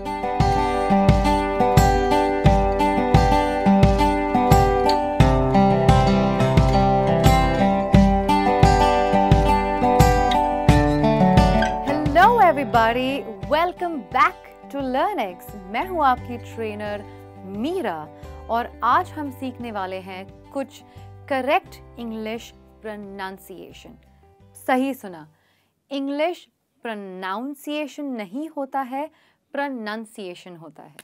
Hello everybody welcome back to Learnex मैं हूँ आपकी ट्रेनर मीरा और आज हम सीखने वाले हैं कुछ करेक्ट इंग्लिश प्रोनाउंसिएशन सही सुना। इंग्लिश प्रोनाउंसिएशन नहीं होता है प्रोनाउंसिएशन होता है।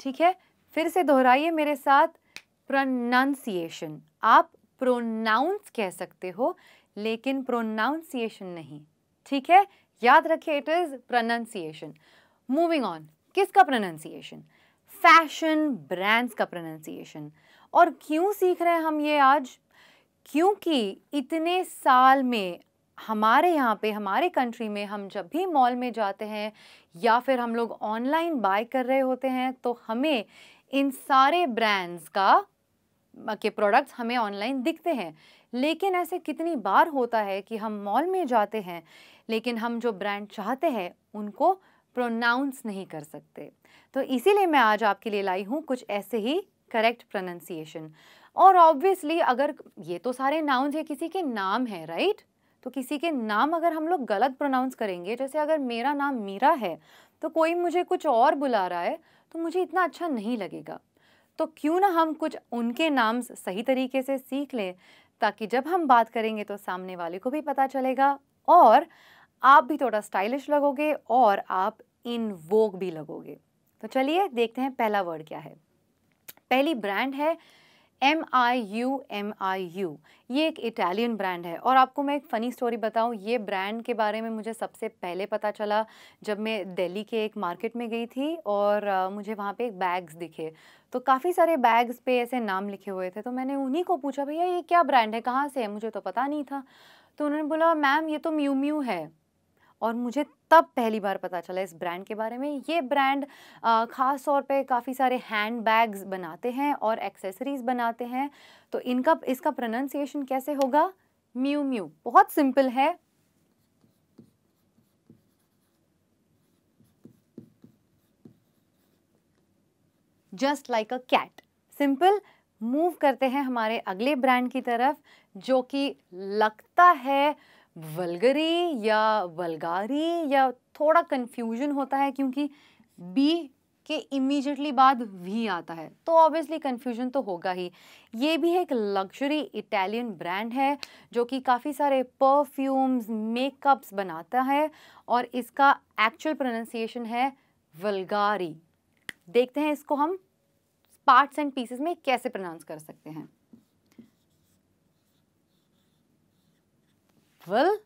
ठीक है? फिर से दोहराइए मेरे साथ। प्रोनाउंसिएशन आप प्रोनाउंस कह सकते हो, लेकिन प्रोनाउंसिएशन नहीं। ठीक है? याद रखिए it is pronunciation moving on किसका प्रोनाउंसिएशन फ़ैशन ब्रांड्स का प्रोनाउंसिएशन और क्यों सीख रहे हैं हम ये आज? क्योंकि इतने साल में हमारे यहाँ पे, हमारे कंट्री में हम जब भी मॉल में जाते हैं या फिर हम लोग ऑनलाइन बाय कर रहे होते हैं तो हमें इन सारे ब्रांड्स का, के प्रोडक्ट्स हमें ऑनलाइन दिखते हैं। लेकिन ऐसे कितनी बार होता है कि हम मॉल में जाते हैं, लेकिन हम जो ब्रांड चाहते हैं, उनको प्रोनाउंस नहीं कर सकते। तो इसीलिए मैं आज आपके लिए लाई हूँ कुछ ऐसे ही करेक्ट प्रोनाउंसिएशन और ऑब्वियसली अगर ये तो सारे नाउन्स है, किसी के नाम है राइट तो किसी के नाम अगर हम लोग गलत प्रोनाउंस करेंगे, जैसे अगर मेरा नाम मीरा है तो कोई मुझे कुछ और बुला रहा है तो मुझे इतना अच्छा नहीं लगेगा। तो क्यों ना हम कुछ उनके नाम सही तरीके से सीख लें, ताकि जब हम बात करेंगे तो सामने वाले को भी पता चलेगा, और आप भी थोड़ा स्टाइलिश लगोगे, और आप इन वोग भी लगोगे। तो चलिए देखते हैं पहला वर्ड क्या है। पहली ब्रांड है M I U M I U ये एक इटालियन ब्रांड है। और आपको मैं एक फ़नी स्टोरी बताऊँ, ये ब्रांड के बारे में मुझे सबसे पहले पता चला जब मैं दिल्ली के एक मार्केट में गई थी और मुझे वहाँ पे एक बैग्स दिखे। तो काफ़ी सारे बैग्स पे ऐसे नाम लिखे हुए थे। तो मैंने उन्हीं को पूछा, भैया, ये क्या ब्रांड है? कहाँ से है? मुझे तो पता नहीं था। तो उन्होंने बोला, मैम, ये तो म्यू म्यू है। और मुझे तब पहली बार पता चला इस ब्रांड के बारे में। ये ब्रांड ख़ास तौर पे काफ़ी सारे हैंड बैग्स बनाते हैं और एक्सेसरीज़ बनाते हैं। तो इनका, इसका प्रोनाउंसिएशन कैसे होगा? म्यू म्यू बहुत सिंपल है। Just like a cat simple move करते हैं हमारे अगले ब्रांड की तरफ़, जो कि लगता है वलगरी या वलगारी या थोड़ा कन्फ्यूज़न होता है क्योंकि बी के इमीजिएटली बाद वी आता है तो ऑब्वियसली कन्फ्यूज़न तो होगा ही। ये भी एक लग्जरी इटालियन ब्रांड है, जो कि काफ़ी सारे परफ्यूम्स मेकअप्स बनाता है और इसका एक्चुअल प्रोनाउंसिएशन है वलगारी। देखते हैं इसको हम पार्ट्स एंड पीसेस में कैसे प्रोनाउंस कर सकते हैं। वल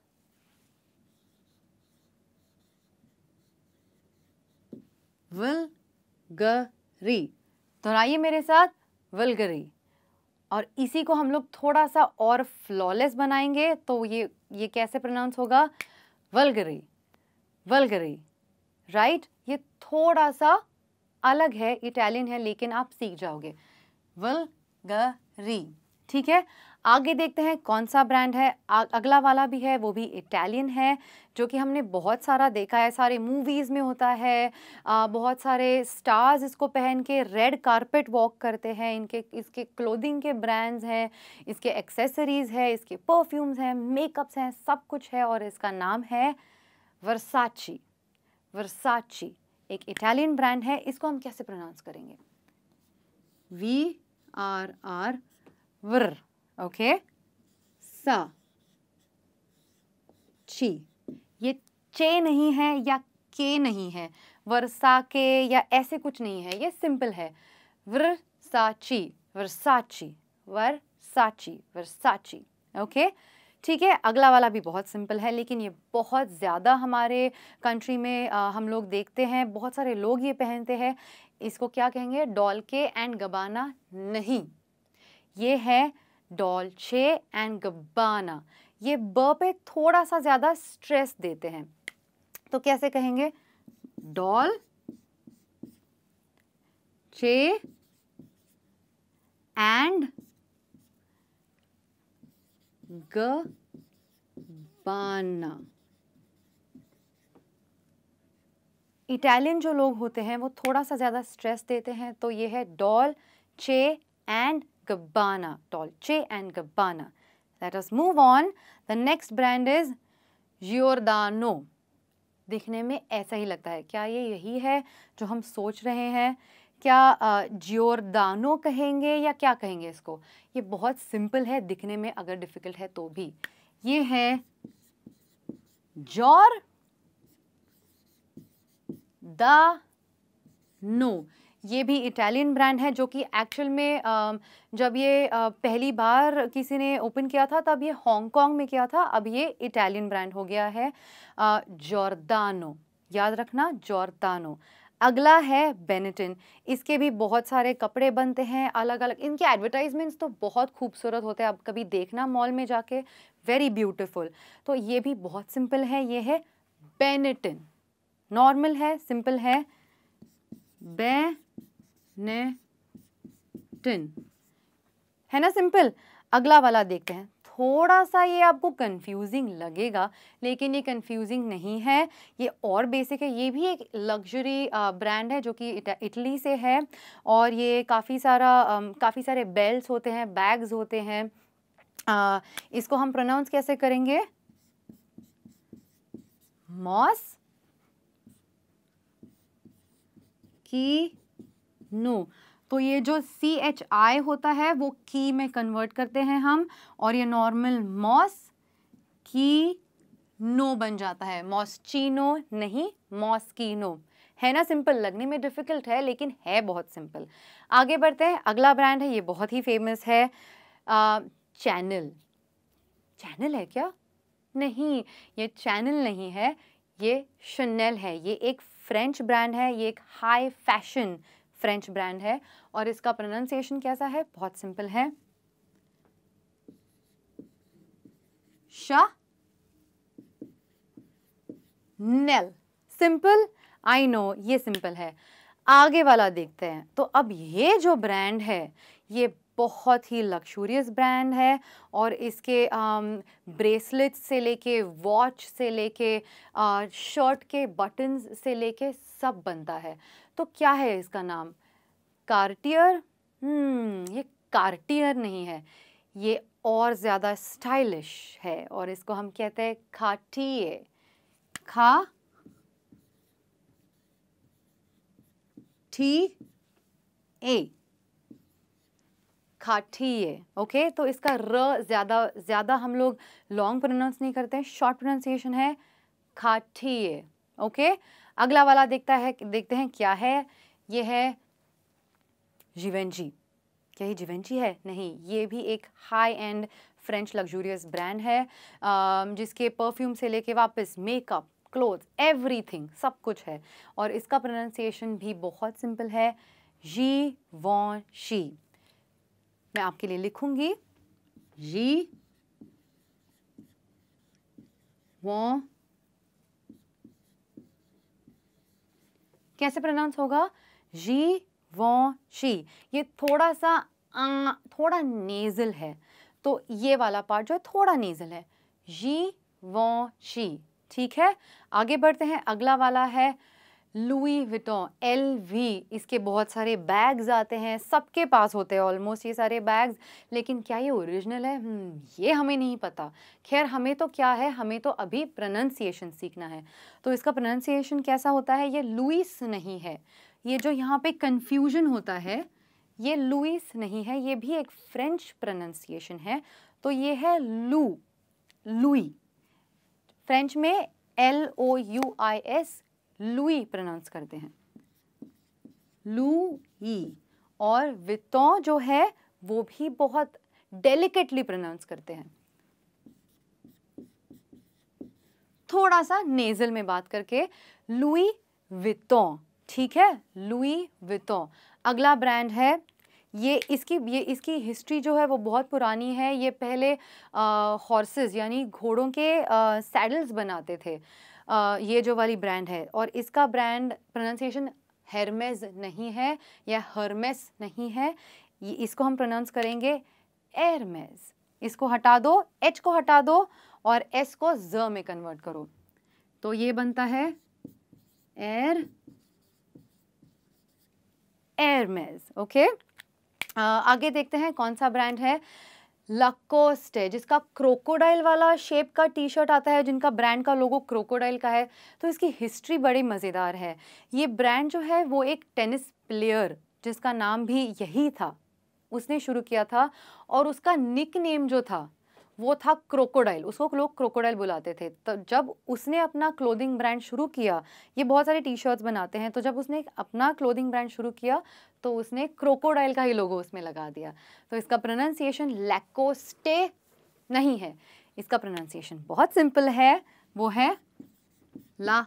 वलगरी दोहराइए मेरे साथ वलगरी और इसी को हम लोग थोड़ा सा और फ्लॉलेस बनाएँगे तो ये ये कैसे प्रोनाउंस होगा? वलगरी वलगरी राइट ये थोड़ा सा अलग है इटालियन है, लेकिन आप सीख जाओगे। वलगरी ठीक है? आगे देखते हैं कौन सा ब्रांड है। अगला वाला भी है वो भी इटालियन है जो कि हमने बहुत सारा देखा है। सारे मूवीज़ में होता है आ, बहुत सारे स्टार्स इसको पहन के रेड कारपेट वॉक करते हैं। इनके इसके क्लोथिंग के ब्रांड्स हैं इसके एक्सेसरीज़ है इसके परफ्यूम्स हैं मेकअप्स हैं सब कुछ है और इसका नाम है वर्साची वर्साची एक इटालियन ब्रांड है इसको हम कैसे प्रोनाउंस करेंगे? वी आर आर वर ओके सा ची ये चे नहीं है या के नहीं है? वर्षा के या ऐसे कुछ नहीं है ये सिंपल है। वर्साची वर्साची वर्साची वर्साची ओके ठीक है अगला वाला भी बहुत सिंपल है लेकिन ये बहुत ज़्यादा हमारे कंट्री में आ, हम लोग देखते हैं बहुत सारे लोग ये पहनते हैं। इसको क्या कहेंगे? डॉल के एंड गबाना नहीं। ये है डॉल्चे एंड गब्बाना। ये ब पे थोड़ा सा ज़्यादा स्ट्रेस देते हैं। तो कैसे कहेंगे? डॉल चे एंड गबाना इटालियन जो लोग होते हैं, वो थोड़ा सा ज़्यादा स्ट्रेस देते हैं तो ये है Dolce and Dolce and Gabbana let us move on the next brand is Giordano दिखने में ऐसा ही लगता है। क्या ये यही है जो हम सोच रहे हैं? क्या जियोरदानो कहेंगे या क्या कहेंगे इसको? ये बहुत सिंपल है, दिखने में अगर डिफ़िकल्ट है तो भी। ये है जॉर द नो ये भी इटालियन ब्रांड है, जो कि एक्चुअल में जब ये पहली बार किसी ने ओपन किया था, तब ये हांगकांग में किया था, अब ये इटालियन ब्रांड हो गया है जॉर्दानो याद रखना जॉर्दानो अगला है बेनेटिन इसके भी बहुत सारे कपड़े बनते हैं अलग अलग इनके एडवर्टाइजमेंट्स तो बहुत खूबसूरत होते हैं, आप कभी देखना मॉल में जाके वेरी ब्यूटीफुल तो ये भी बहुत सिंपल है, ये है बेनेटिन नॉर्मल है सिंपल है बेनेटिन है ना सिंपल? अगला वाला देखते हैं। थोड़ा सा ये आपको कंफ्यूजिंग लगेगा लेकिन ये कंफ्यूजिंग नहीं है। ये और बेसिक है। ये भी एक लग्जरी ब्रांड है जो कि इटली से है। और ये काफ़ी सारा काफ़ी सारे बेल्ट होते हैं बैग्स होते हैं। आ, इसको हम प्रोनाउंस कैसे करेंगे? मॉस की नो। तो ये जो सी एच आई होता है, वो की में कन्वर्ट करते हैं हम, और ये नॉर्मल मॉस की नो बन जाता है। मॉस्चीनो नहीं मॉस्कीनो है ना सिंपल लगने में डिफ़िकल्ट है, लेकिन है बहुत सिंपल आगे बढ़ते हैं। अगला ब्रांड है, ये बहुत ही फ़ेमस है। चैनल चैनल है क्या? नहीं, ये चैनल नहीं है। ये शनल है। ये एक फ्रेंच ब्रांड है। ये एक हाई फ़ैशन फ्रेंच ब्रांड है। और इसका प्रोनाउंसिएशन कैसा है? बहुत सिंपल है। Chanel simple I know ये सिंपल है। आगे वाला देखते हैं। तो अब ये जो ब्रांड है, ये बहुत ही लक्सूरियस ब्रांड है और इसके ब्रेसलेट से लेके वॉच से लेके शर्ट के बटन्स से लेके सब बनता है। तो क्या है इसका नाम? कार्टियर हम्म ये कार्टियर नहीं है। ये और ज़्यादा स्टाइलिश है और इसको हम कहते हैं खाटिए खा? टी ए खाटिए ओके तो इसका र ज़्यादा ज़्यादा हम लोग लॉन्ग प्रोनाउंस नहीं करते हैं शॉर्ट प्रोनाउंसिएशन है खाटिए ओके अगला वाला देखता है, देखते हैं क्या है। ये है जिवेंजी। क्या ये जिवेंजी है? नहीं, ये भी एक high end French luxurious brand है जिसके परफ्यूम से लेके वापस मेकअप क्लोथ एवरीथिंग सब कुछ है। और इसका प्रोनाउंसिएशन भी बहुत सिंपल है जी वॉन शी मैं आपके लिए लिखूँगी। जी। वो। कैसे प्रोनाउंस होगा? जी वो शी। ये थोड़ा सा आ, थोड़ा नेजल है। तो ये वाला पार्ट जो है थोड़ा नेजल है। जी वो शी। ठीक है? आगे बढ़ते हैं। अगला वाला है लुई विटों एल वी इसके बहुत सारे बैग्स आते हैं सबके पास होते हैं ऑलमोस्ट ये सारे बैग्स लेकिन क्या ये ओरिजिनल है? hmm, ये हमें नहीं पता। खैर हमें तो क्या है? हमें तो अभी प्रोनाउंसिएशन सीखना है। तो इसका प्रोनाउंसिएशन कैसा होता है? ये लुइस नहीं है। ये जो यहाँ पे कन्फ्यूज़न होता है ये लुइस नहीं है ये भी एक फ्रेंच प्रोनाउंसिएशन है। तो ये है लू लुई फ्रेंच में L O U I S Louis pronounce करते हैं। लू ई और वितो जो है, वो भी बहुत डेलिकेटली प्रोनाउंस करते हैं। थोड़ा सा नेजल में बात करके, लुई वितो ठीक है? लुई वितो अगला ब्रांड है, ये इसकी ये इसकी हिस्ट्री जो है, वो बहुत पुरानी है। ये पहले हॉर्सेस यानी घोड़ों के सैडल्स बनाते थे। ये जो वाली ब्रांड है और इसका ब्रांड प्रोनाउंसिएशन हेरमेज नहीं है या हरमेस नहीं है इसको हम प्रोनाउंस करेंगे एयरमेज इसको हटा दो एच को हटा दो और एस को ज में कन्वर्ट करो. तो ये बनता है एयर एयरमेज ओके आगे देखते हैं कौन सा ब्रांड है? लकोस्ट है, जिसका क्रोकोडाइल वाला शेप का टी शर्ट आता है, जिनका ब्रांड का लोगो क्रोकोडाइल का है तो इसकी हिस्ट्री बड़ी मज़ेदार है। ये ब्रांड जो है, वो एक टेनिस प्लेयर, जिसका नाम भी यही था। उसने शुरू किया था और उसका निक नेम जो था वो था क्रोकोडाइल उसको लोग क्रोकोडाइल बुलाते थे। तो जब उसने अपना क्लोथिंग ब्रांड शुरू किया, ये बहुत सारे टी शर्ट्स बनाते हैं तो जब उसने अपना क्लोथिंग ब्रांड शुरू किया तो उसने क्रोकोडाइल का ही लोगो उसमें लगा दिया। तो इसका प्रोनाउंसिएशन लैकोस्टे नहीं है। इसका प्रोनाउंसिएशन बहुत सिंपल है, वो है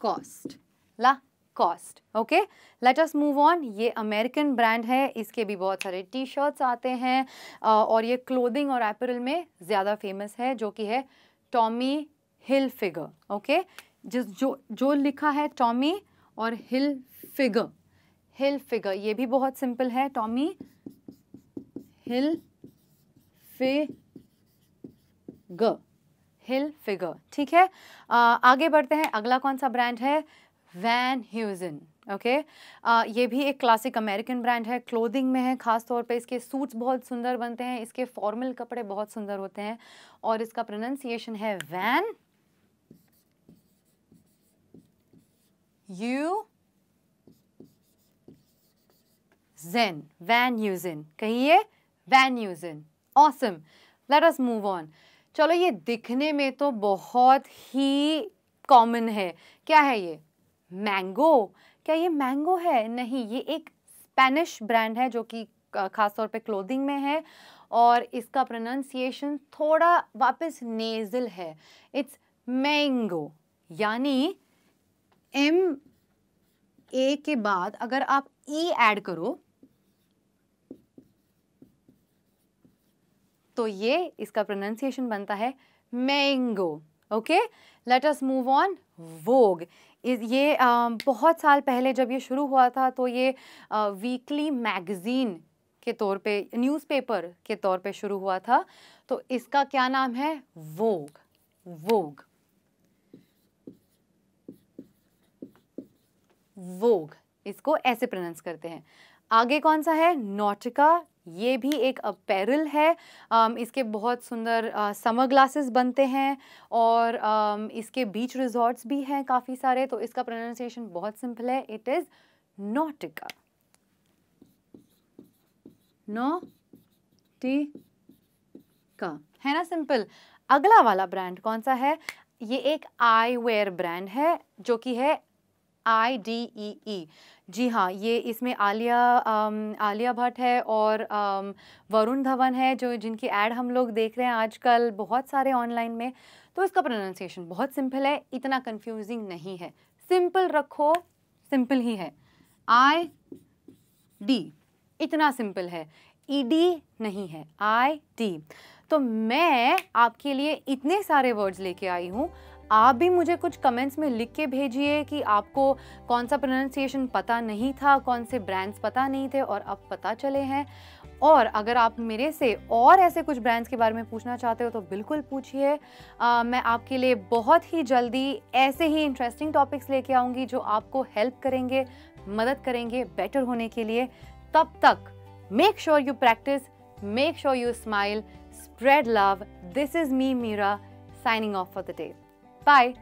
Lacoste Lacoste okay let us move on ये अमेरिकन ब्रांड है इसके भी बहुत सारे टी शर्ट्स आते हैं और ये क्लोदिंग और एपरल में ज़्यादा फ़ेमस है जो कि है टॉमी हिल फिगर ओके जिस जो जो लिखा है टॉमी और हिल फिगर हिल फिगर ये भी बहुत सिंपल है Tommy Hilfiger Hilfiger ठीक है? आ, आगे बढ़ते हैं अगला कौन सा ब्रांड है? वैन ह्यूजन ओके ये भी एक क्लासिक अमेरिकन ब्रांड है क्लोथिंग में है ख़ास तौर पे इसके सूट्स बहुत सुंदर बनते हैं, इसके फॉर्मल कपड़े बहुत सुंदर होते हैं, और इसका प्रोनाउंसिएशन है Van you gen Van Heusen कहिए? Van Heusen awesome let us move on चलो ये दिखने में तो बहुत ही कॉमन है। क्या है ये? मैंगो? क्या ये मैंगो है? नहीं, ये एक स्पेनिश ब्रांड है जो कि ख़ास तौर पे क्लोथिंग में है और इसका प्रोनाउंसिएशन थोड़ा वापस नेजल है। इट्स मैंगो, यानी एम ए के बाद अगर आप ई e ऐड करो तो ये इसका प्रोनाउंसिएशन बनता है Mango, okay? Let us move on Vogue ये आ, बहुत साल पहले जब ये शुरू हुआ था तो ये वीकली मैगज़ीन के तौर पे न्यूज़पेपर के तौर पे शुरू हुआ था। तो इसका क्या नाम है? वोग वोग वोग इसको ऐसे प्रोनाउंस करते हैं। आगे कौन सा है? नोटिका ये भी एक अपैरल है। इसके बहुत सुंदर समर ग्लासेस बनते हैं और इसके बीच रिजॉर्ट्स भी हैं काफ़ी सारे तो इसका प्रोनाउंसिएशन बहुत सिंपल है। इट इज़ नोटिका नो टी का है ना सिंपल अगला वाला ब्रांड कौन सा है? ये एक आई वेयर ब्रांड है, जो कि है आई डी ई ई जी हाँ ये इसमें आलिया आलिया भट्ट है और वरुण धवन है, जो जिनकी एड हम लोग देख रहे हैं आजकल बहुत सारे ऑनलाइन में। तो इसका प्रोनाउंसिएशन बहुत सिंपल है, इतना कंफ्यूजिंग नहीं है। सिंपल रखो सिंपल ही है। आई डी इतना सिंपल है। ई डी नहीं है आई डी तो मैं आपके लिए इतने सारे वर्ड्स लेके आई हूँ। आप भी मुझे कुछ कमेंट्स में लिख के भेजिए कि आपको कौन सा प्रोनाउंसिएशन पता नहीं था, कौन से ब्रांड्स पता नहीं थे और अब पता चले हैं। और अगर आप मेरे से और ऐसे कुछ ब्रांड्स के बारे में पूछना चाहते हो तो बिल्कुल पूछिए। मैं आपके लिए बहुत ही जल्दी ऐसे ही इंटरेस्टिंग टॉपिक्स लेके आऊँगी जो आपको हेल्प करेंगे, मदद करेंगे बेटर होने के लिए। तब तक make sure you practice make sure you smile spread love this is me Meera signing off for the day. Bye.